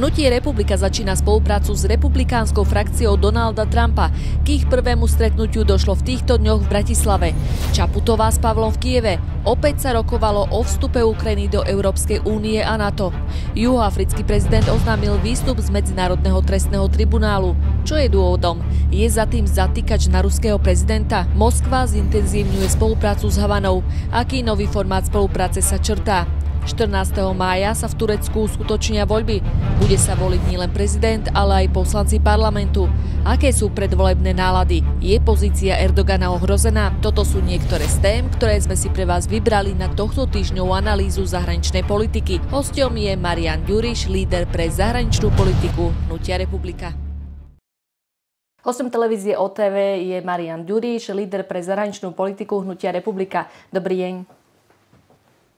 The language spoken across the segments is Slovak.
Hnutie Republika začína spoluprácu s republikánskou frakciou Donalda Trumpa. K ich prvému stretnutiu došlo v týchto dňoch v Bratislave. Čaputová s Pavlom v Kieve. Opäť sa rokovalo o vstupe Ukrajiny do Európskej únie a NATO. Juhoafrický prezident oznámil výstup z Medzinárodného trestného tribunálu. Čo je dôvodom? Je za tým zatýkač na ruského prezidenta? Moskva zintenzívňuje spoluprácu s Havanou. Aký nový formát spolupráce sa črtá? 14. mája sa v Turecku uskutočnia voľby. Bude sa voliť nielen prezident, ale aj poslanci parlamentu. Aké sú predvolebné nálady? Je pozícia Erdogana ohrozená? Toto sú niektoré z tém, ktoré sme si pre vás vybrali na tohto týždňovú analýzu zahraničnej politiky. Hostom je Marian Ďuriš, líder pre zahraničnú politiku Hnutia republika. Hostom televízie OTV je Marian Ďuriš, líder pre zahraničnú politiku Hnutia republika. Dobrý deň.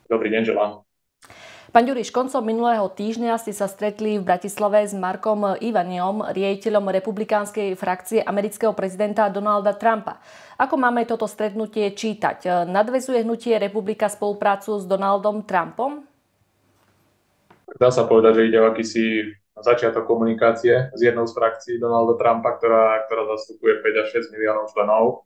Dobrý deň, želám. Pán Ďuriš, koncom minulého týždňa ste sa stretli v Bratislave s Markom Ivaniom, riaditeľom republikánskej frakcie amerického prezidenta Donalda Trumpa. Ako máme toto stretnutie čítať? Nadvezuje hnutie republika spoluprácu s Donaldom Trumpom? Dá sa povedať, že ide o akýsi začiatok komunikácie s jednou z frakcií Donalda Trumpa, ktorá, ktorá zastupuje 5 až 6 miliónov členov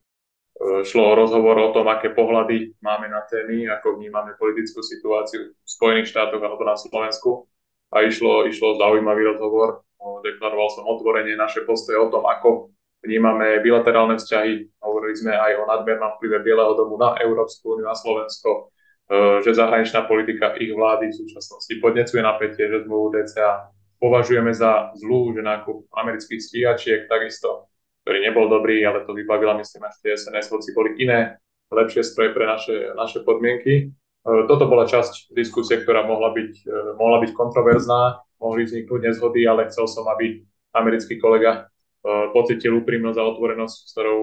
šlo o rozhovor o tom, aké pohľady máme na témy, ako vnímame politickú situáciu v Spojených štátoch alebo na Slovensku. A išlo, išlo zaujímavý rozhovor. Deklaroval som otvorenie naše postoje o tom, ako vnímame bilaterálne vzťahy. Hovorili sme aj o nadmernom vplyve Bieleho domu na Európsku úniu, na Slovensko, e, že zahraničná politika ich vlády v súčasnosti podnecuje napätie, že zmluvu DCA považujeme za zlú, že nákup amerických stíhačiek takisto ktorý nebol dobrý, ale to vybavila, myslím, až tie SNS, hoci boli iné, lepšie stroje pre naše, naše podmienky. E, toto bola časť diskusie, ktorá mohla byť, e, mohla byť kontroverzná, mohli vzniknúť nezhody, ale chcel som, aby americký kolega e, pocitil úprimnosť a otvorenosť, s ktorou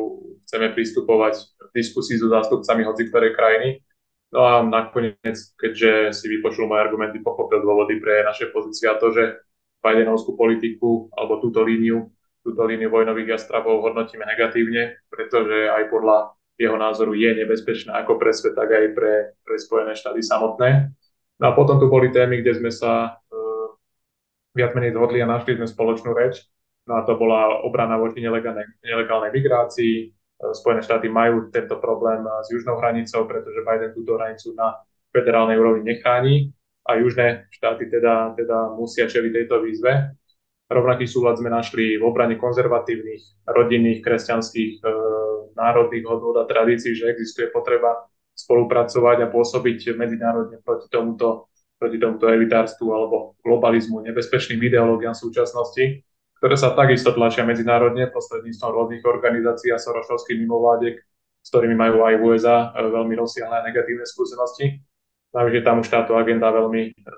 chceme pristupovať v diskusii so zástupcami hoci ktorej krajiny. No a nakoniec, keďže si vypočul moje argumenty, pochopil dôvody pre naše pozície a to, že Bidenovskú politiku alebo túto líniu túto líniu vojnových jastrabov hodnotíme negatívne, pretože aj podľa jeho názoru je nebezpečná ako pre svet, tak aj pre, pre Spojené štáty samotné. No a potom tu boli témy, kde sme sa uh, viac menej zhodli a našli sme spoločnú reč. No a to bola obrana voči nelegálnej, nelegálnej migrácii. Uh, Spojené štáty majú tento problém s južnou hranicou, pretože Biden túto hranicu na federálnej úrovni nechráni a južné štáty teda, teda musia čeliť tejto výzve. Rovnaký súlad sme našli v obrane konzervatívnych, rodinných, kresťanských, e, národných hodnot a tradícií, že existuje potreba spolupracovať a pôsobiť medzinárodne proti tomuto, proti tomuto elitárstvu alebo globalizmu, nebezpečným ideológiám súčasnosti, ktoré sa takisto tlačia medzinárodne prostredníctvom rôznych organizácií a sorošovských mimovládek, s ktorými majú aj USA e, veľmi rozsiahle negatívne skúsenosti. Takže tam už táto agenda veľmi, e,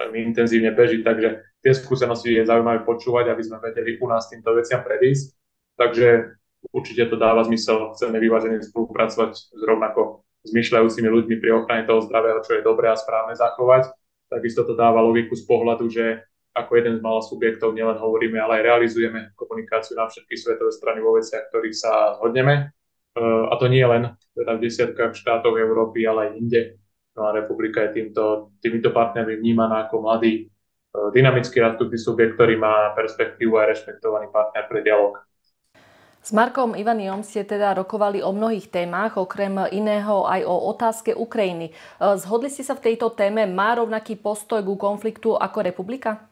veľmi intenzívne beží, takže tie skúsenosti je zaujímavé počúvať, aby sme vedeli u nás týmto veciam predísť. Takže určite to dáva zmysel, chceme vyvážene spolupracovať s rovnako zmyšľajúcimi ľuďmi pri ochrane toho zdravého, čo je dobré a správne zachovať. Takisto to dáva logiku z pohľadu, že ako jeden z malých subjektov nielen hovoríme, ale aj realizujeme komunikáciu na všetky svetové strany vo veciach, ktorých sa zhodneme. Uh, a to nie len teda v desiatkách štátov Európy, ale aj inde. No a republika je týmto, týmito partnermi vnímaná ako mladý dynamicky rastúci subjekt, ktorý má perspektívu a rešpektovaný partner pre dialog. S Markom Ivaniom ste teda rokovali o mnohých témach, okrem iného aj o otázke Ukrajiny. E, zhodli ste sa v tejto téme? Má rovnaký postoj ku konfliktu ako republika?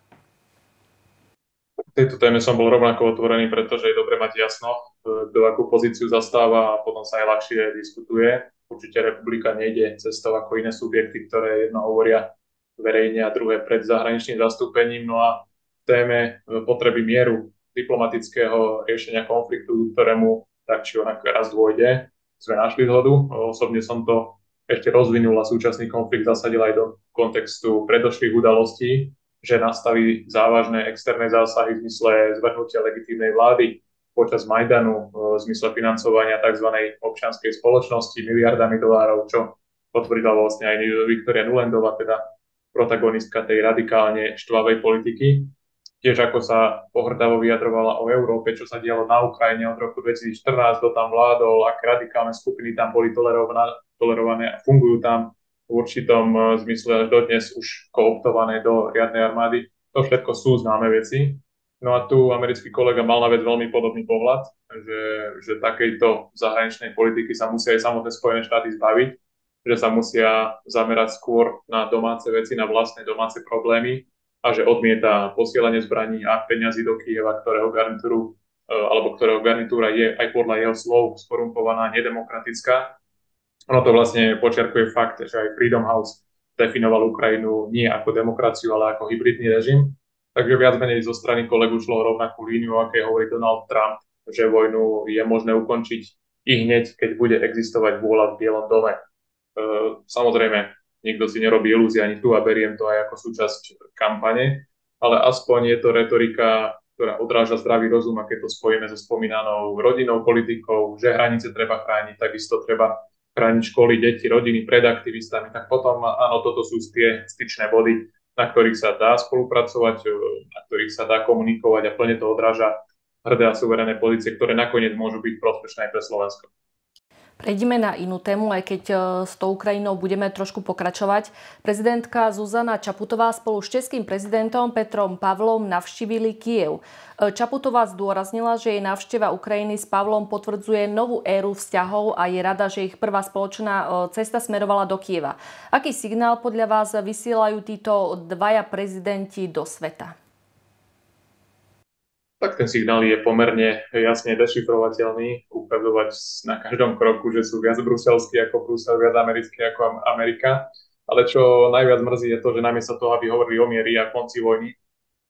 V tejto téme som bol rovnako otvorený, pretože je dobre mať jasno, e, kto akú pozíciu zastáva a potom sa aj ľahšie diskutuje. Určite republika nejde cestou ako iné subjekty, ktoré jedno hovoria verejne a druhé pred zahraničným zastúpením. No a v téme e, potreby mieru diplomatického riešenia konfliktu, ktorému tak či onak raz dôjde, sme našli zhodu. Osobne som to ešte rozvinul a súčasný konflikt zasadil aj do kontextu predošlých udalostí, že nastali závažné externé zásahy v zmysle zvrhnutia legitímnej vlády počas Majdanu e, v zmysle financovania tzv. občianskej spoločnosti miliardami dolárov, čo potvrdila vlastne aj Viktoria Nulendová, teda protagonistka tej radikálne štvavej politiky. Tiež ako sa pohrdavo vyjadrovala o Európe, čo sa dialo na Ukrajine od roku 2014, kto tam vládol, aké radikálne skupiny tam boli tolerované, a fungujú tam v určitom e, zmysle až dodnes už kooptované do riadnej armády. To všetko sú známe veci. No a tu americký kolega mal na vec veľmi podobný pohľad, že, že takejto zahraničnej politiky sa musia aj samotné Spojené štáty zbaviť, že sa musia zamerať skôr na domáce veci, na vlastné domáce problémy a že odmieta posielanie zbraní a peňazí do Kieva, ktorého garnitúru e, alebo ktorého garnitúra je aj podľa jeho slov skorumpovaná, nedemokratická. Ono to vlastne počiarkuje fakt, že aj Freedom House definoval Ukrajinu nie ako demokraciu, ale ako hybridný režim Takže viac menej zo strany kolegu šlo rovnakú líniu, aké hovorí Donald Trump, že vojnu je možné ukončiť i hneď, keď bude existovať vôľa v Bielom dome. E, samozrejme, nikto si nerobí ilúzie ani tu a beriem to aj ako súčasť kampane, ale aspoň je to retorika, ktorá odráža zdravý rozum a keď to spojíme so spomínanou rodinnou politikou, že hranice treba chrániť, takisto treba chrániť školy, deti, rodiny pred aktivistami, tak potom áno, toto sú tie styčné body, na ktorých sa dá spolupracovať, e, na ktorých sa dá komunikovať a plne to odráža hrdé a suverené pozície, ktoré nakoniec môžu byť prospešné aj pre Slovensko. Prejdime na inú tému, aj keď e, s tou Ukrajinou budeme trošku pokračovať. Prezidentka Zuzana Čaputová spolu s českým prezidentom Petrom Pavlom navštívili Kiev. E, Čaputová zdôraznila, že jej návšteva Ukrajiny s Pavlom potvrdzuje novú éru vzťahov a je rada, že ich prvá spoločná e, cesta smerovala do Kieva. Aký signál podľa vás vysielajú títo dvaja prezidenti do sveta? Tak ten signál je pomerne jasne dešifrovateľný, ukazovať na každom kroku, že sú viac bruselskí ako Brusel, viac americkí ako Amerika. Ale čo najviac mrzí je to, že namiesto toho, aby hovorili o miery a konci vojny,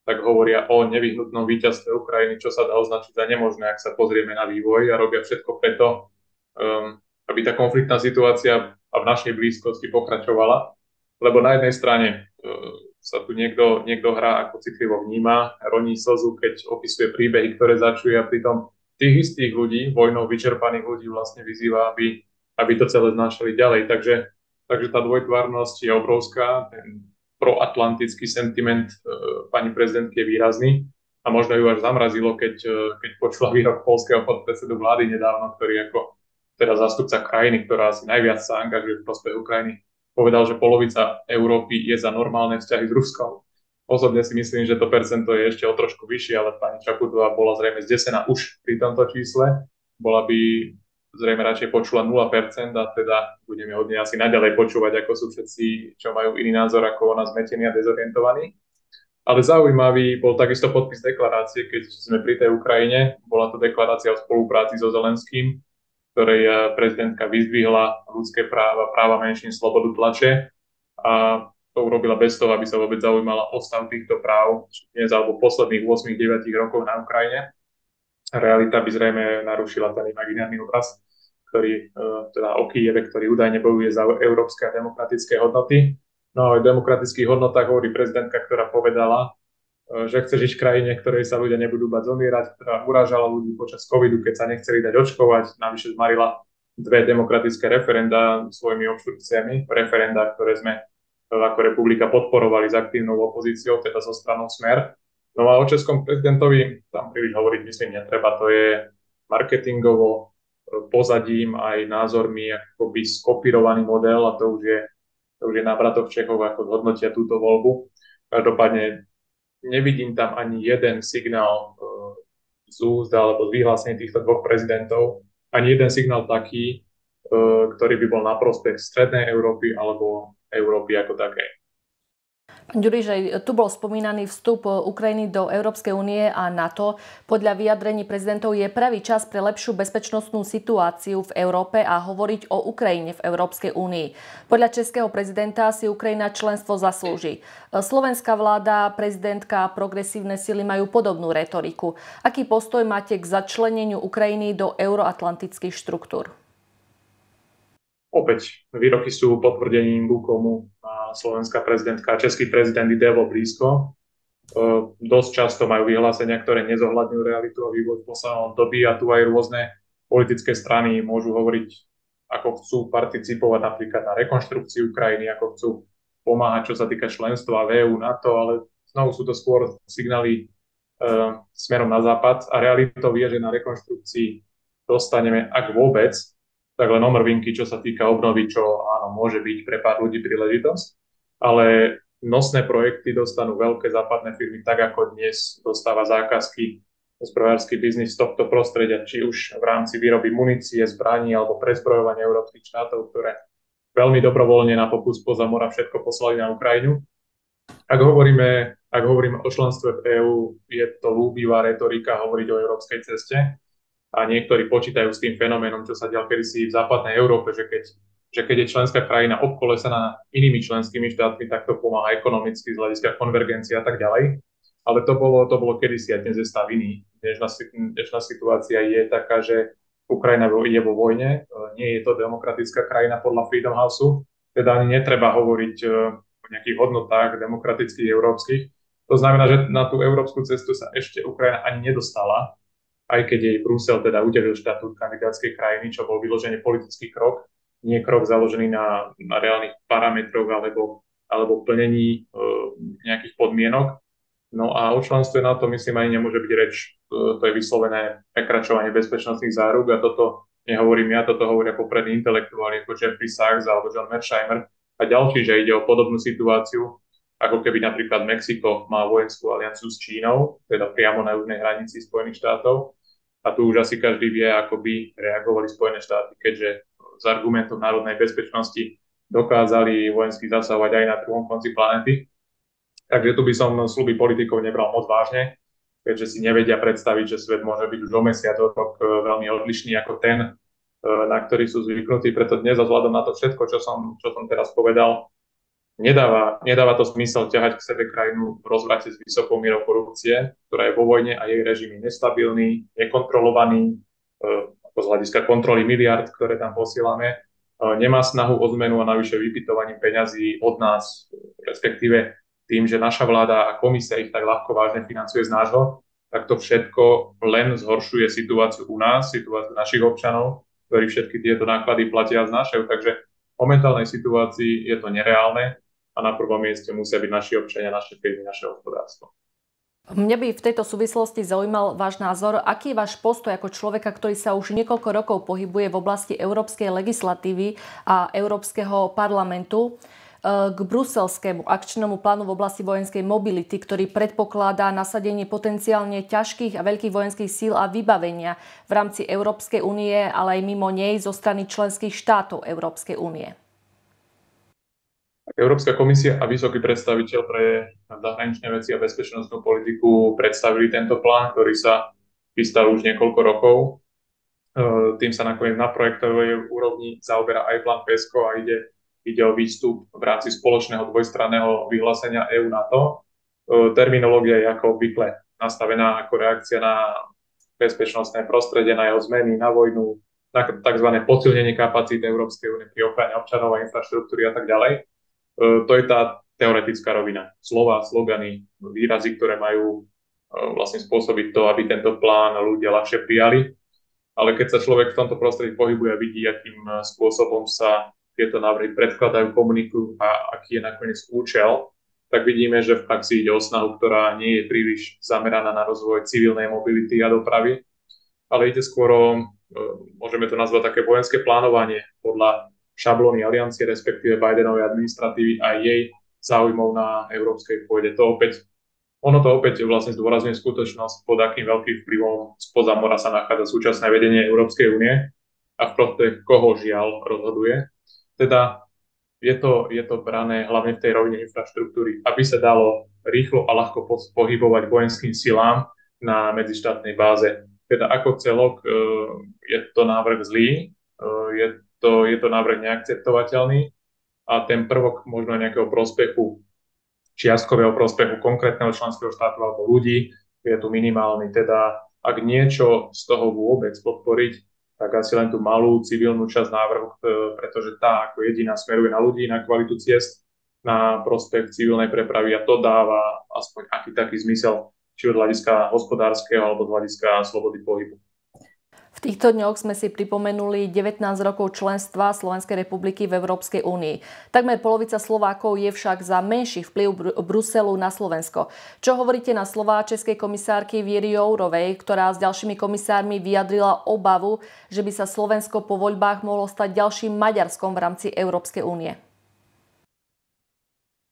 tak hovoria o nevyhnutnom víťazstve Ukrajiny, čo sa dá označiť za nemožné, ak sa pozrieme na vývoj a robia všetko preto, um, aby tá konfliktná situácia a v našej blízkosti pokračovala. Lebo na jednej strane um, sa tu niekto, niekto hrá ako citlivo vníma, roní slzu, keď opisuje príbehy, ktoré začuje a pritom tých istých ľudí, vojnou vyčerpaných ľudí vlastne vyzýva, aby, aby to celé znášali ďalej. Takže, takže tá dvojtvárnosť je obrovská, ten proatlantický sentiment e, pani prezidentky je výrazný. A možno ju až zamrazilo, keď, e, keď počula výrok polského podpredsedu vlády nedávno, ktorý ako teda zástupca krajiny, ktorá asi najviac sa angažuje v prospech Ukrajiny, povedal, že polovica Európy je za normálne vzťahy s Ruskom. Osobne si myslím, že to percento je ešte o trošku vyššie, ale pani Čaputová bola zrejme zdesená už pri tomto čísle. Bola by zrejme radšej počula 0% a teda budeme od nej asi naďalej počúvať, ako sú všetci, čo majú iný názor ako ona zmetení a dezorientovaní. Ale zaujímavý bol takisto podpis deklarácie, keď sme pri tej Ukrajine. Bola to deklarácia o spolupráci so Zelenským, ktorej eh, prezidentka vyzdvihla ľudské práva, práva menšín, slobodu tlače a to urobila bez toho, aby sa vôbec zaujímala o stav týchto práv dnes alebo posledných 8-9 rokov na Ukrajine. Realita by zrejme narušila ten imaginárny obraz, ktorý, eh, teda o Kieve, ktorý údajne bojuje za európske a demokratické hodnoty. No a o demokratických hodnotách hovorí prezidentka, ktorá povedala, že chce žiť v krajine, ktorej sa ľudia nebudú bať zomierať, ktorá urážala ľudí počas covidu, keď sa nechceli dať očkovať, navyše zmarila dve demokratické referenda svojimi obštrukciami, referenda, ktoré sme e, ako republika podporovali s aktívnou opozíciou, teda so stranou Smer. No a o českom prezidentovi tam príliš hovoriť, myslím, netreba. To je marketingovo e, pozadím aj názormi akoby skopírovaný model a to už je, to už je na bratoch Čechov, ako hodnotia túto voľbu. Každopádne nevidím tam ani jeden signál uh, z úzda alebo z vyhlásení týchto dvoch prezidentov, ani jeden signál taký, uh, ktorý by bol na prospech Strednej Európy alebo Európy ako takej. Ďuriš, tu bol spomínaný vstup Ukrajiny do Európskej únie a NATO. Podľa vyjadrení prezidentov je pravý čas pre lepšiu bezpečnostnú situáciu v Európe a hovoriť o Ukrajine v Európskej únii. Podľa českého prezidenta si Ukrajina členstvo zaslúži. Slovenská vláda, prezidentka a progresívne sily majú podobnú retoriku. Aký postoj máte k začleneniu Ukrajiny do euroatlantických štruktúr? Opäť výroky sú potvrdením komu slovenská prezidentka a český prezident ide vo blízko. Dosť často majú vyhlásenia, ktoré nezohľadňujú realitu a vývoj v poslednom doby a tu aj rôzne politické strany môžu hovoriť, ako chcú participovať napríklad na rekonštrukciu krajiny, ako chcú pomáhať, čo sa týka členstva v EU, NATO, ale znovu sú to skôr signály uh, smerom na západ a realitou je, že na rekonštrukcii dostaneme, ak vôbec, tak len omrvinky, čo sa týka obnovy, čo áno, môže byť pre pár ľudí príležitosť, ale nosné projekty dostanú veľké západné firmy, tak ako dnes dostáva zákazky zbrojársky biznis z tohto prostredia, či už v rámci výroby munície, zbraní alebo prezbrojovania európskych štátov, ktoré veľmi dobrovoľne na pokus poza mora všetko poslali na Ukrajinu. Ak hovoríme, ak hovoríme o členstve v EÚ, je to lúbivá retorika hovoriť o európskej ceste a niektorí počítajú s tým fenoménom, čo sa dial kedysi v západnej Európe, že keď že keď je členská krajina obkolesená inými členskými štátmi, tak to pomáha ekonomicky z hľadiska konvergencie a tak ďalej. Ale to bolo, to bolo kedysi a dnes je stav iný. Dnešná, dnešná situácia je taká, že Ukrajina je vo vojne, nie je to demokratická krajina podľa Freedom Houseu, teda ani netreba hovoriť e, o nejakých hodnotách demokratických európskych. To znamená, že na tú európsku cestu sa ešte Ukrajina ani nedostala, aj keď jej Brusel teda udelil štatút kandidátskej krajiny, čo bol vyloženie politický krok, nie krok založený na, na reálnych parametroch alebo, alebo plnení e, nejakých podmienok. No a o členstve na to myslím ani nemôže byť reč. E, to je vyslovené prekračovanie bezpečnostných záruk a toto nehovorím ja, toto hovoria poprední intelektuáli ako Jeffrey Sachs alebo John Mersheimer a ďalší, že ide o podobnú situáciu, ako keby napríklad Mexiko má vojenskú alianciu s Čínou, teda priamo na južnej hranici Spojených štátov. A tu už asi každý vie, ako by reagovali Spojené štáty, keďže s argumentom národnej bezpečnosti dokázali vojensky zasahovať aj na druhom konci planety. Takže tu by som sluby politikov nebral moc vážne, keďže si nevedia predstaviť, že svet môže byť už o mesiac o rok e, veľmi odlišný ako ten, e, na ktorý sú zvyknutí. Preto dnes a vzhľadom na to všetko, čo som, čo som teraz povedal, nedáva, nedáva to zmysel ťahať k sebe krajinu v rozvrate s vysokou mierou korupcie, ktorá je vo vojne a jej režim je nestabilný, nekontrolovaný, e, z hľadiska kontroly miliard, ktoré tam posielame, e, nemá snahu o zmenu a navyše vypytovaním peňazí od nás, respektíve tým, že naša vláda a komisia ich tak ľahko vážne financuje z nášho, tak to všetko len zhoršuje situáciu u nás, situáciu našich občanov, ktorí všetky tieto náklady platia a znášajú. Takže v momentálnej situácii je to nereálne a na prvom mieste musia byť naši občania, naše firmy, naše hospodárstvo. Mňa by v tejto súvislosti zaujímal váš názor. Aký je váš postoj ako človeka, ktorý sa už niekoľko rokov pohybuje v oblasti európskej legislatívy a Európskeho parlamentu e, k bruselskému akčnému plánu v oblasti vojenskej mobility, ktorý predpokladá nasadenie potenciálne ťažkých a veľkých vojenských síl a vybavenia v rámci Európskej únie, ale aj mimo nej zo strany členských štátov Európskej únie. Európska komisia a vysoký predstaviteľ pre zahraničné veci a bezpečnostnú politiku predstavili tento plán, ktorý sa chystal už niekoľko rokov. E, tým sa nakoniec na projektovej úrovni zaoberá aj plán PESCO a ide, ide o výstup v rámci spoločného dvojstranného vyhlásenia EU NATO. E, terminológia je ako obvykle nastavená ako reakcia na bezpečnostné prostredie, na jeho zmeny, na vojnu, na tzv. posilnenie kapacít Európskej únie pri ochrane občanov a infraštruktúry a tak ďalej. E, to je tá teoretická rovina. Slova, slogany, výrazy, ktoré majú e, vlastne spôsobiť to, aby tento plán ľudia ľahšie prijali. Ale keď sa človek v tomto prostredí pohybuje a vidí, akým e, spôsobom sa tieto návrhy predkladajú, komunikujú a aký je nakoniec účel, tak vidíme, že v praxi ide o snahu, ktorá nie je príliš zameraná na rozvoj civilnej mobility a dopravy, ale ide skôr o, môžeme to nazvať také vojenské plánovanie podľa šablóny aliancie, respektíve Bidenovej administratívy a jej záujmov na európskej pôde. To opäť, ono to opäť vlastne zdôrazňuje skutočnosť, pod akým veľkým vplyvom spoza mora sa nachádza súčasné vedenie Európskej únie a v prospech koho žiaľ rozhoduje. Teda je to, je to brané hlavne v tej rovine infraštruktúry, aby sa dalo rýchlo a ľahko pohybovať vojenským silám na medzištátnej báze. Teda ako celok e, je to návrh zlý, e, je to, je to návrh neakceptovateľný a ten prvok možno nejakého prospechu, čiastkového prospechu konkrétneho členského štátu alebo ľudí je tu minimálny. Teda ak niečo z toho vôbec podporiť, tak asi len tú malú civilnú časť návrhu, e, pretože tá ako jediná smeruje na ľudí, na kvalitu ciest, na prospech civilnej prepravy a to dáva aspoň aký taký zmysel, či od hľadiska hospodárskeho alebo z hľadiska slobody pohybu. V týchto dňoch sme si pripomenuli 19 rokov členstva Slovenskej republiky v Európskej únii. Takmer polovica Slovákov je však za menší vplyv Bruselu na Slovensko. Čo hovoríte na slová českej komisárky Viery Jourovej, ktorá s ďalšími komisármi vyjadrila obavu, že by sa Slovensko po voľbách mohlo stať ďalším Maďarskom v rámci Európskej únie?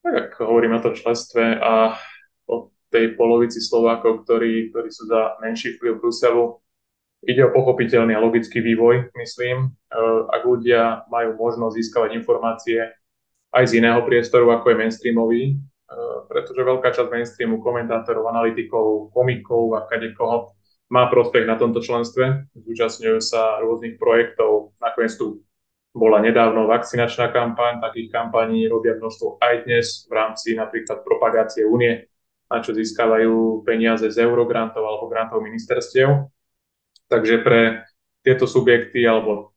Tak ak hovoríme o tom členstve a o tej polovici Slovákov, ktorí, ktorí sú za menší vplyv Bruselu, ide o pochopiteľný a logický vývoj, myslím. Ak ľudia majú možnosť získavať informácie aj z iného priestoru, ako je mainstreamový, pretože veľká časť mainstreamu, komentátorov, analytikov, komikov a kadekoho má prospech na tomto členstve, zúčastňujú sa rôznych projektov, nakoniec tu bola nedávno vakcinačná kampaň, takých kampaní robia množstvo aj dnes v rámci napríklad propagácie únie, na čo získavajú peniaze z eurograntov alebo grantov ministerstiev. Takže pre tieto subjekty alebo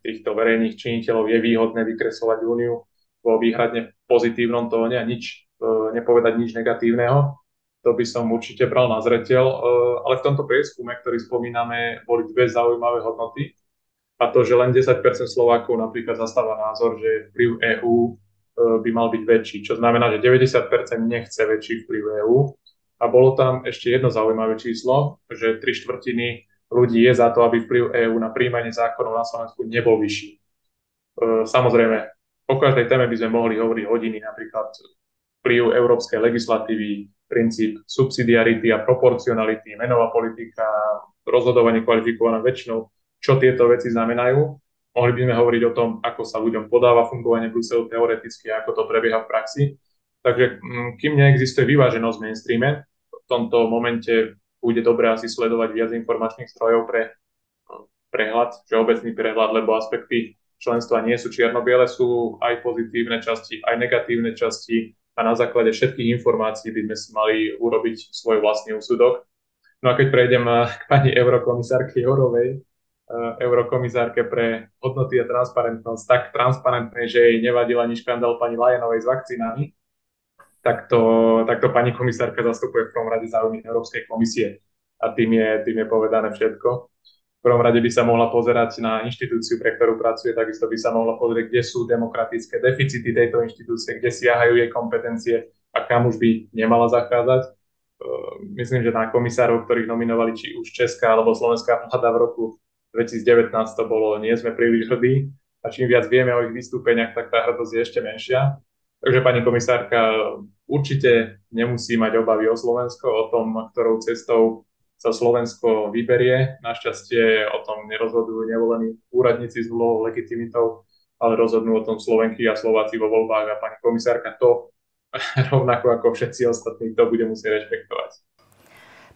týchto verejných činiteľov je výhodné vykresovať úniu vo výhradne pozitívnom tóne a nič, e, nepovedať nič negatívneho to by som určite bral na zreteľ. E, ale v tomto prieskume, ktorý spomíname, boli dve zaujímavé hodnoty. A to, že len 10% Slovákov napríklad zastáva názor, že vplyv EÚ e, by mal byť väčší, čo znamená, že 90% nechce väčší vplyv EÚ. A bolo tam ešte jedno zaujímavé číslo, že tri štvrtiny ľudí je za to, aby vplyv EÚ na príjmanie zákonov na Slovensku nebol vyšší. E, samozrejme, o každej téme by sme mohli hovoriť hodiny, napríklad vplyv európskej legislatívy, princíp subsidiarity a proporcionality, menová politika, rozhodovanie kvalifikovanou väčšinou, čo tieto veci znamenajú. Mohli by sme hovoriť o tom, ako sa ľuďom podáva fungovanie Bruselu teoreticky, ako to prebieha v praxi. Takže mm, kým neexistuje vyváženosť v mainstreame, v tomto momente bude dobré asi sledovať viac informačných strojov pre prehľad, všeobecný prehľad, lebo aspekty členstva nie sú čierno-biele, sú aj pozitívne časti, aj negatívne časti, a na základe všetkých informácií by sme si mali urobiť svoj vlastný úsudok. No a keď prejdem eh, k pani eurokomisárke Jourovej, eh, eurokomisárke pre hodnoty a transparentnosť, tak transparentné, že jej nevadil ani škandál pani Lajenovej s vakcínami, tak to, tak to pani komisárka zastupuje v prvom rade záujmy Európskej komisie. A tým je, tým je povedané všetko v prvom rade by sa mohla pozerať na inštitúciu, pre ktorú pracuje, takisto by sa mohla pozrieť, kde sú demokratické deficity tejto inštitúcie, kde siahajú jej kompetencie a kam už by nemala zachádzať. Ehm, myslím, že na komisárov, ktorých nominovali či už Česká alebo Slovenská vláda v roku 2019 to bolo, nie sme príliš hrdí a čím viac vieme o ich vystúpeniach, tak tá hrdosť je ešte menšia. Takže pani komisárka určite nemusí mať obavy o Slovensko, o tom, ktorou cestou sa Slovensko vyberie. Našťastie o tom nerozhodujú nevolení úradníci s úlohou legitimitou, ale rozhodnú o tom Slovenky a Slováci vo voľbách a pani komisárka to rovnako ako všetci ostatní to bude musieť rešpektovať.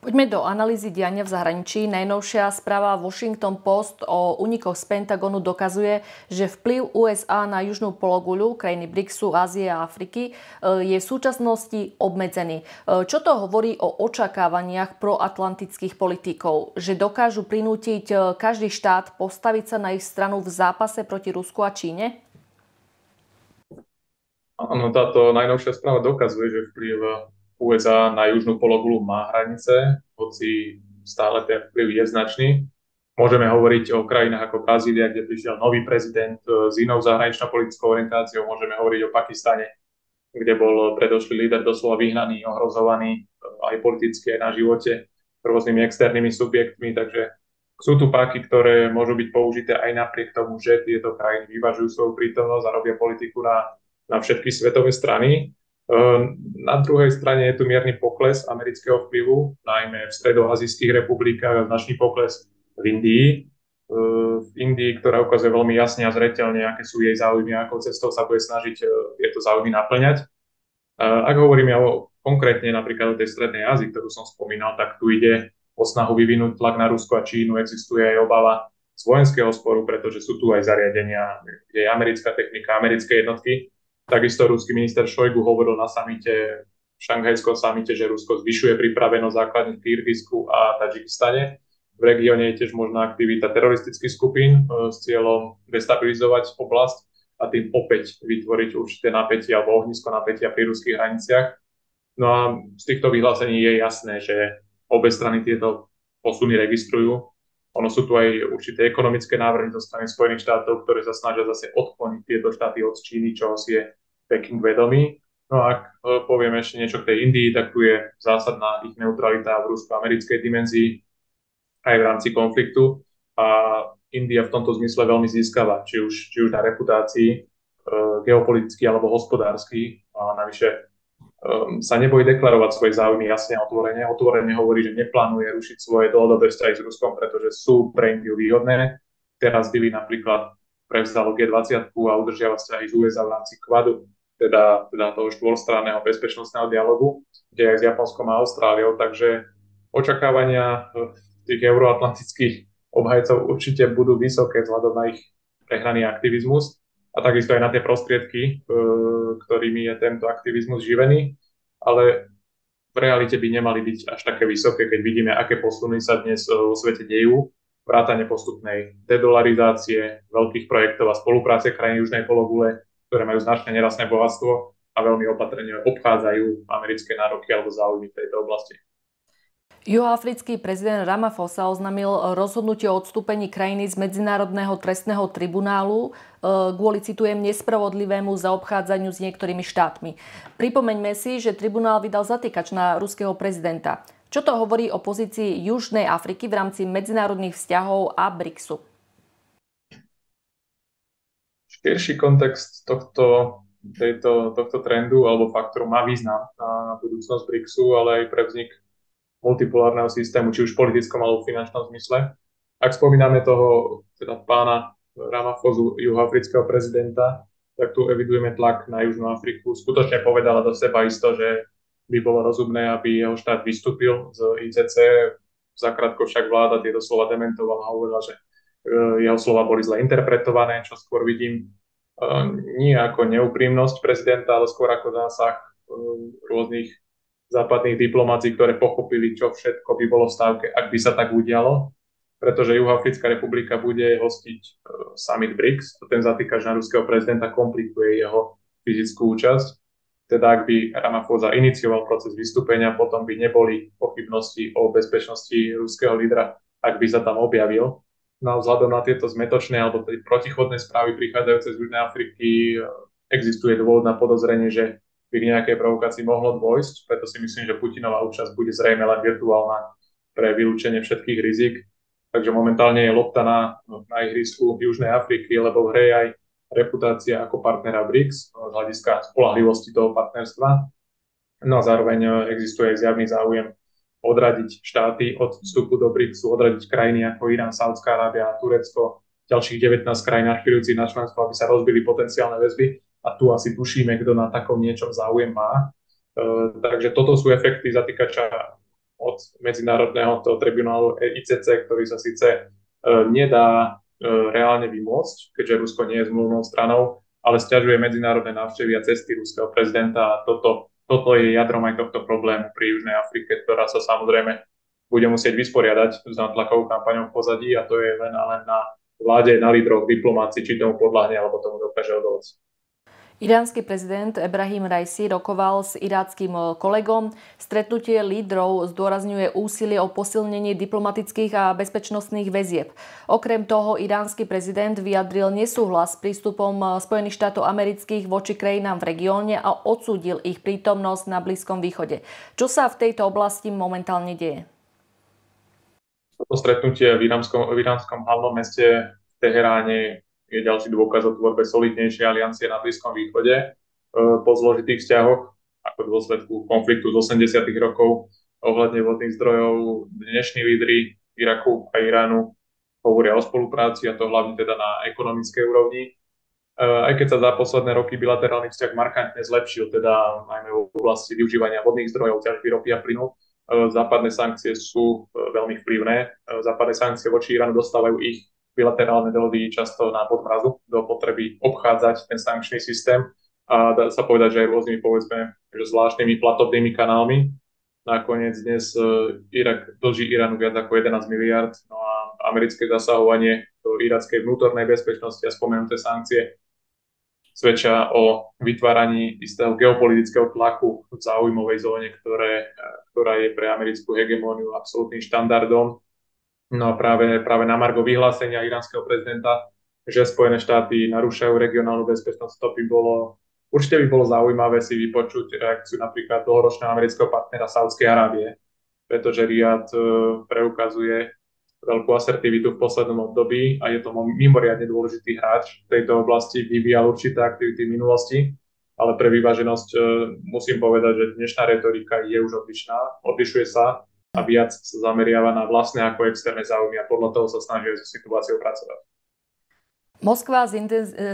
Poďme do analýzy diania v zahraničí. Najnovšia správa Washington Post o unikoch z Pentagonu dokazuje, že vplyv USA na južnú pologuľu, krajiny BRICSu, Ázie a Afriky e, je v súčasnosti obmedzený. E, čo to hovorí o očakávaniach proatlantických politikov? Že dokážu prinútiť e, každý štát postaviť sa na ich stranu v zápase proti Rusku a Číne? Áno, táto najnovšia správa dokazuje, že vplyv USA na južnú pologulu má hranice, hoci stále ten vplyv je značný. Môžeme hovoriť o krajinách ako Brazília, kde prišiel nový prezident e, s inou zahraničnou politickou orientáciou. Môžeme hovoriť o Pakistane, kde bol predošlý líder doslova vyhnaný, ohrozovaný e, aj politicky, aj na živote rôznymi externými subjektmi. Takže sú tu páky, ktoré môžu byť použité aj napriek tomu, že tieto krajiny vyvažujú svoju prítomnosť a robia politiku na, na všetky svetové strany. Ehm, na druhej strane je tu mierny pokles amerického vplyvu, najmä v stredoazijských republikách a značný pokles v Indii. Ehm, v Indii, ktorá ukazuje veľmi jasne a zreteľne, aké sú jej záujmy a akou cestou sa bude snažiť e, tieto záujmy naplňať. Ak hovoríme o konkrétne napríklad o tej strednej Ázii, ktorú som spomínal, tak tu ide o snahu vyvinúť tlak na Rusko a Čínu. Existuje aj obava z vojenského sporu, pretože sú tu aj zariadenia, kde je americká technika, americké jednotky Takisto ruský minister Šojgu hovoril na samite, v šanghajskom samite, že Rusko zvyšuje pripravenosť základných v Kyrgyzsku a Tadžikistane. V regióne je tiež možná aktivita teroristických skupín e, s cieľom destabilizovať oblasť a tým opäť vytvoriť určité napätie alebo ohnisko napätia pri ruských hraniciach. No a z týchto vyhlásení je jasné, že obe strany tieto posuny registrujú ono sú tu aj určité ekonomické návrhy zo strany Spojených štátov, ktoré sa snažia zase odkloniť tieto štáty od Číny, čo si je Peking vedomý. No a ak e, povieme ešte niečo k tej Indii, tak tu je zásadná ich neutralita v rusko-americkej dimenzii aj v rámci konfliktu. A India v tomto zmysle veľmi získava, či už, či už na reputácii, e, geopoliticky alebo hospodársky. A navyše um, sa nebojí deklarovať svoje záujmy jasne a otvorene. Otvorene hovorí, že neplánuje rušiť svoje dlhodobé vzťahy s Ruskom, pretože sú pre Indiu výhodné. Teraz byli napríklad prevzalo G20 a udržiava vzťahy z USA v rámci Quadu, teda, teda toho štvorstranného bezpečnostného dialogu, kde aj s Japonskom a Austráliou, takže očakávania tých euroatlantických obhajcov určite budú vysoké vzhľadom na ich prehnaný aktivizmus a takisto aj na tie prostriedky, e, ktorými je tento aktivizmus živený, ale v realite by nemali byť až také vysoké, keď vidíme, aké posuny sa dnes e, vo svete dejú, vrátane postupnej dedolarizácie, veľkých projektov a spolupráce krajín južnej pologule, ktoré majú značné nerastné bohatstvo a veľmi opatrne obchádzajú americké nároky alebo záujmy v tejto oblasti. Juhoafrický prezident Ramaphosa oznamil rozhodnutie o odstúpení krajiny z Medzinárodného trestného tribunálu e, kvôli, citujem, nespravodlivému zaobchádzaniu s niektorými štátmi. Pripomeňme si, že tribunál vydal zatýkač na ruského prezidenta. Čo to hovorí o pozícii Južnej Afriky v rámci medzinárodných vzťahov a BRICSu? Širší kontext tohto, tejto, tohto trendu alebo faktoru má význam na budúcnosť BRICSu, ale aj pre vznik multipolárneho systému, či už v politickom alebo v finančnom zmysle. Ak spomíname toho teda pána Ramaphosu, juhoafrického prezidenta, tak tu evidujeme tlak na Južnú Afriku. Skutočne povedala do seba isto, že by bolo rozumné, aby jeho štát vystúpil z ICC. Zakrátko však vláda tieto slova dementovala a hovorila, že jeho slova boli zle interpretované, čo skôr vidím e, nie ako neúprimnosť prezidenta, ale skôr ako zásah e, rôznych západných diplomácií, ktoré pochopili, čo všetko by bolo v stávke, ak by sa tak udialo, pretože Juhoafrická republika bude hostiť summit BRICS a ten zatýkač na ruského prezidenta komplikuje jeho fyzickú účasť. Teda ak by Ramaphosa inicioval proces vystúpenia, potom by neboli pochybnosti o bezpečnosti ruského lídra, ak by sa tam objavil. No vzhľadom na tieto zmetočné alebo protichodné správy prichádzajúce z Južnej Afriky existuje dôvod na podozrenie, že by k nejakej provokácii mohlo dôjsť, preto si myslím, že Putinová účasť bude zrejme len virtuálna pre vylúčenie všetkých rizik. Takže momentálne je lopta na, na ihrisku Južnej Afriky, lebo v hre aj reputácia ako partnera BRICS z hľadiska spolahlivosti toho partnerstva. No a zároveň existuje aj zjavný záujem odradiť štáty od vstupu do BRICSu, odradiť krajiny ako Irán, Saudská Arábia, Turecko, ďalších 19 krajín ašpirujúcich na členstvo, aby sa rozbili potenciálne väzby a tu asi tušíme, kto na takom niečom záujem má. E, takže toto sú efekty zatýkača od medzinárodného toho tribunálu ICC, ktorý sa síce e, nedá e, reálne vymôcť, keďže Rusko nie je zmluvnou stranou, ale stiažuje medzinárodné návštevy a cesty ruského prezidenta a toto, toto je jadrom aj tohto problému pri Južnej Afrike, ktorá sa samozrejme bude musieť vysporiadať s nátlakovou kampaňou v pozadí a to je len, len na vláde, na lídroch diplomácii, či tomu podľahne alebo tomu dokáže odolať. Iránsky prezident Ebrahim Raisi rokoval s iráckým kolegom. Stretnutie lídrov zdôrazňuje úsilie o posilnenie diplomatických a bezpečnostných väzieb. Okrem toho iránsky prezident vyjadril nesúhlas s prístupom Spojených štátov amerických voči krajinám v regióne a odsúdil ich prítomnosť na Blízkom východe. Čo sa v tejto oblasti momentálne deje? Toto stretnutie v iránskom, v iránskom hlavnom meste v Teheráne je ďalší dôkaz o tvorbe solidnejšej aliancie na Blízkom východe e, po zložitých vzťahoch ako dôsledku konfliktu z 80. rokov ohľadne vodných zdrojov. Dnešní lídry Iraku a Iránu hovoria o spolupráci a to hlavne teda na ekonomickej úrovni. E, aj keď sa za posledné roky bilaterálny vzťah markantne zlepšil, teda najmä v oblasti využívania vodných zdrojov, ťažby ropy a plynu, e, západné sankcie sú veľmi vplyvné. Západné sankcie voči Iránu dostávajú ich bilaterálne dohody často na podmrazu do potreby obchádzať ten sankčný systém a dá sa povedať, že aj rôznymi, povedzme, že zvláštnymi platobnými kanálmi. Nakoniec dnes e, Irak dlží Iránu viac ako 11 miliard, no a americké zasahovanie do irackej vnútornej bezpečnosti a spomenuté sankcie svedčia o vytváraní istého geopolitického tlaku v záujmovej zóne, ktoré, e, ktorá je pre americkú hegemóniu absolútnym štandardom No a práve, práve na margo vyhlásenia iránskeho prezidenta, že Spojené štáty narúšajú regionálnu bezpečnosť, to by bolo, určite by bolo zaujímavé si vypočuť reakciu napríklad dlhoročného amerického partnera Saudskej Arábie, pretože Riad e, preukazuje veľkú asertivitu v poslednom období a je to mimoriadne dôležitý hráč v tejto oblasti, vyvíjal určité aktivity v minulosti ale pre vyváženosť e, musím povedať, že dnešná retorika je už odlišná, odlišuje sa a viac sa zameriava na vlastné ako externé záujmy a podľa toho sa snaží so situáciou pracovať. Moskva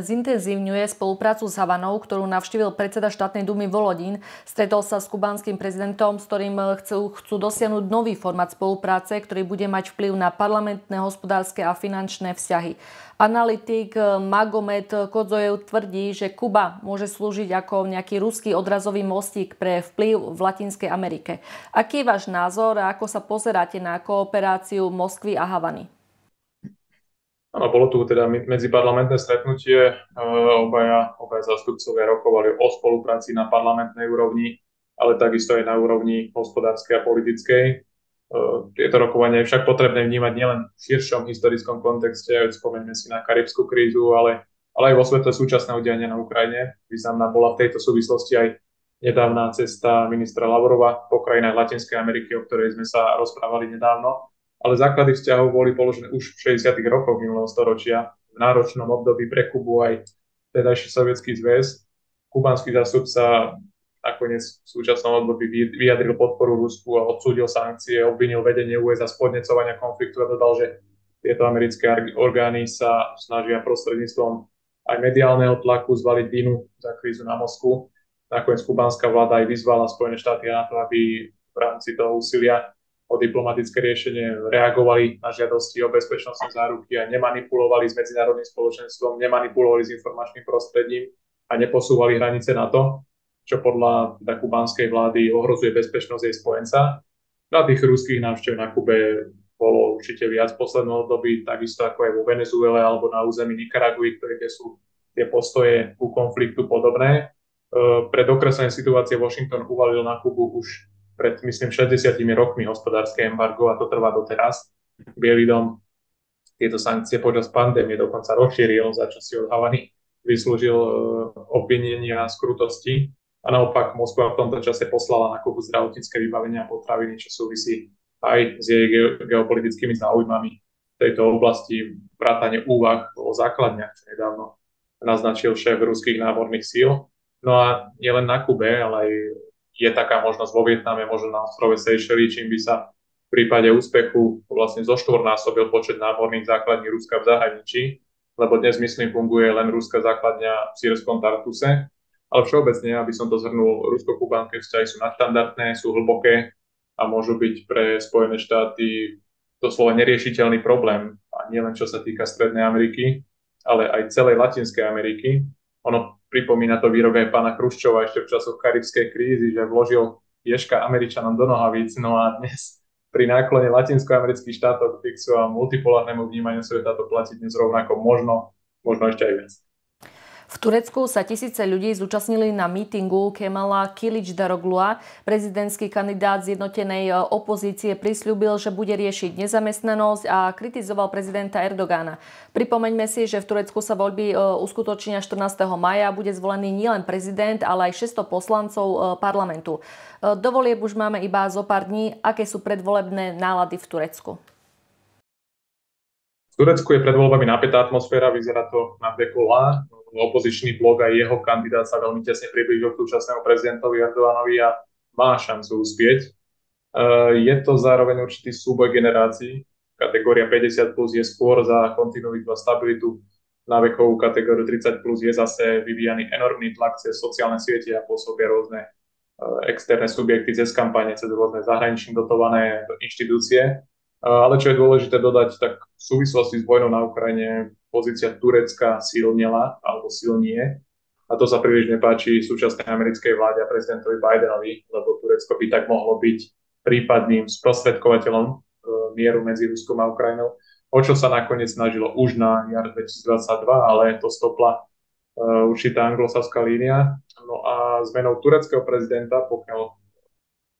zintenzívňuje spoluprácu s Havanou, ktorú navštívil predseda štátnej dumy Volodín. Stretol sa s kubánskym prezidentom, s ktorým chcú, chcú dosiahnuť nový formát spolupráce, ktorý bude mať vplyv na parlamentné, hospodárske a finančné vzťahy. Analytik Magomed Kodzojev tvrdí, že Kuba môže slúžiť ako nejaký ruský odrazový mostík pre vplyv v Latinskej Amerike. Aký je váš názor a ako sa pozeráte na kooperáciu Moskvy a Havany? Áno, bolo tu teda medziparlamentné stretnutie, obaja, obaja zastupcovia rokovali o spolupráci na parlamentnej úrovni, ale takisto aj na úrovni hospodárskej a politickej. Tieto rokovania je však potrebné vnímať nielen v širšom historickom kontexte, spomeňme si na karibskú krízu, ale, ale aj vo svetle súčasného diania na Ukrajine. Významná bola v tejto súvislosti aj nedávna cesta ministra Lavrova po krajinách Latinskej Ameriky, o ktorej sme sa rozprávali nedávno ale základy vzťahov boli položené už v 60. rokoch minulého storočia, v náročnom období pre Kubu aj tedajší sovietský zväz. Kubanský zástupca nakoniec v súčasnom období vyjadril podporu Rusku a odsúdil sankcie, obvinil vedenie USA z podnecovania konfliktu a dodal, že tieto americké orgány sa snažia prostredníctvom aj mediálneho tlaku zvaliť vinu za krízu na Moskvu. Nakoniec kubánska vláda aj vyzvala Spojené štáty na to, aby v rámci toho úsilia o diplomatické riešenie reagovali na žiadosti o bezpečnostné záruky a nemanipulovali s medzinárodným spoločenstvom, nemanipulovali s informačným prostredím a neposúvali hranice na to, čo podľa teda kubánskej vlády ohrozuje bezpečnosť jej spojenca. Na tých ruských návštev na Kube bolo určite viac v poslednom období, takisto ako aj vo Venezuele alebo na území Nikaraguy, ktoré sú tie postoje ku konfliktu podobné. E, pre dokreslenie situácie Washington uvalil na Kubu už pred, myslím, 60 rokmi hospodárske embargo a to trvá doteraz. Bielý dom tieto sankcie počas pandémie dokonca rozšíril, za čo si od Havany vyslúžil e, obvinenia z krutosti a naopak Moskva v tomto čase poslala na Kubu zdravotnícke vybavenia a potraviny, čo súvisí aj s jej geopolitickými záujmami v tejto oblasti vrátane úvah o základniach, čo nedávno naznačil šéf ruských námorných síl. No a nielen na Kube, ale aj je taká možnosť vo Vietname, možno na ostrove Seychelles, čím by sa v prípade úspechu vlastne zoštvornásobil počet námorných základní Ruska v zahraničí, lebo dnes, myslím, funguje len ruská základňa v Sírskom Tartuse. Ale všeobecne, aby som to zhrnul, rusko-kubánske vzťahy sú nadštandardné, sú hlboké a môžu byť pre Spojené štáty doslova neriešiteľný problém. A nielen čo sa týka Strednej Ameriky, ale aj celej Latinskej Ameriky. Ono pripomína to výrok aj pána Chruščova ešte v časoch karibskej krízy, že vložil Ješka Američanom do nohavíc, no a dnes pri náklone latinskoamerických štátov fixu a multipolárnemu vnímaniu sveta to platí dnes rovnako, možno, možno ešte aj viac. V Turecku sa tisíce ľudí zúčastnili na mítingu Kemala Kilic Daroglua. Prezidentský kandidát zjednotenej e, opozície prislúbil, že bude riešiť nezamestnanosť a kritizoval prezidenta Erdogana. Pripomeňme si, že v Turecku sa voľby e, uskutočnia 14. maja. Bude zvolený nielen prezident, ale aj 600 poslancov e, parlamentu. Do volieb už máme iba zo pár dní. Aké sú predvolebné nálady v Turecku? Turecku je pred voľbami napätá atmosféra, vyzerá to na dve kolá opozičný blok a jeho kandidát sa veľmi tesne priblížil k súčasnému prezidentovi Erdoganovi a má šancu uspieť. E, je to zároveň určitý súboj generácií. Kategória 50 plus je skôr za kontinuitu a stabilitu. Na vekovú kategóriu 30 plus je zase vyvíjaný enormný tlak cez sociálne siete a pôsobia rôzne e, externé subjekty cez kampane, cez rôzne zahraničné dotované inštitúcie. Ale čo je dôležité dodať, tak v súvislosti s vojnou na Ukrajine pozícia Turecka silnila alebo silnie. A to sa príliš nepáči súčasnej americkej vláde a prezidentovi Bidenovi, lebo Turecko by tak mohlo byť prípadným sprostredkovateľom e, mieru medzi Ruskom a Ukrajinou, o čo sa nakoniec snažilo už na jar 2022, ale to stopla e, určitá anglosaská línia. No a zmenou tureckého prezidenta, pokiaľ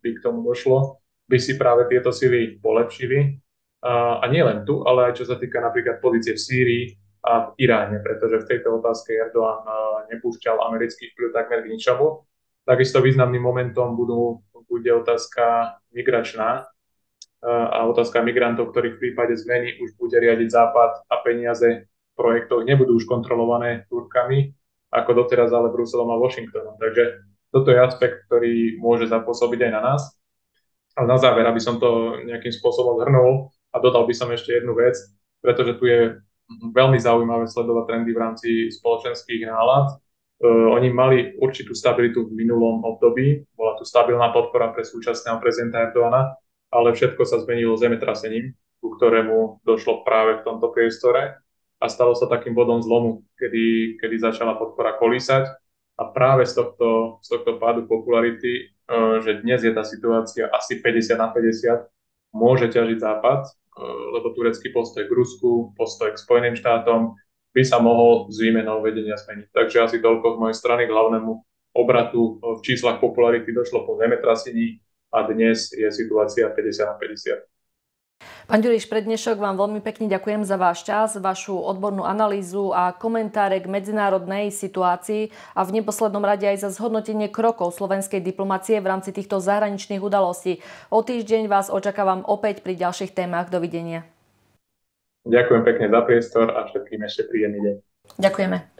by k tomu došlo, by si práve tieto sily polepšili a, a nie len tu, ale aj čo sa týka napríklad pozície v Sýrii a v Iráne, pretože v tejto otázke Erdoğan nepúšťal americký vplyv takmer k ničomu. Takisto významným momentom budú, bude otázka migračná a otázka migrantov, ktorých v prípade zmeny už bude riadiť Západ a peniaze v projektoch nebudú už kontrolované Turkami, ako doteraz ale Bruselom a Washingtonom. Takže toto je aspekt, ktorý môže zapôsobiť aj na nás. Ale na záver, aby som to nejakým spôsobom zhrnul a dodal by som ešte jednu vec, pretože tu je veľmi zaujímavé sledovať trendy v rámci spoločenských nálad. Uh, oni mali určitú stabilitu v minulom období, bola tu stabilná podpora pre súčasného prezidenta Erdogana, ale všetko sa zmenilo zemetrasením, ku ktorému došlo práve v tomto priestore a stalo sa takým bodom zlomu, kedy, kedy začala podpora kolísať a práve z tohto, z tohto pádu popularity, že dnes je tá situácia asi 50 na 50, môže ťažiť Západ, uh, lebo turecký postoj k Rusku, postoj k Spojeným štátom, by sa mohol s výmenou vedenia zmeniť. Takže asi toľko z mojej strany k hlavnému obratu v číslach popularity došlo po zemetrasení a dnes je situácia 50 na 50. Pán Ďuriš, pre dnešok vám veľmi pekne ďakujem za váš čas, vašu odbornú analýzu a komentáre k medzinárodnej situácii a v neposlednom rade aj za zhodnotenie krokov slovenskej diplomacie v rámci týchto zahraničných udalostí. O týždeň vás očakávam opäť pri ďalších témach. Dovidenia. Ďakujem pekne za priestor a všetkým ešte príjemný deň. Ďakujeme.